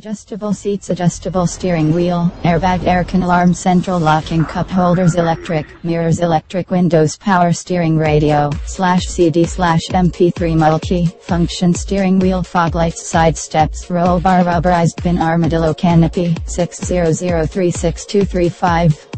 Adjustable seats, adjustable steering wheel, airbag, air con alarm, central locking, cup holders, electric, mirrors, electric windows, power steering radio, slash CD slash MP3 multi, function steering wheel, fog lights, side steps, roll bar, rubberized bin, armadillo canopy, Six zero zero three six two three five.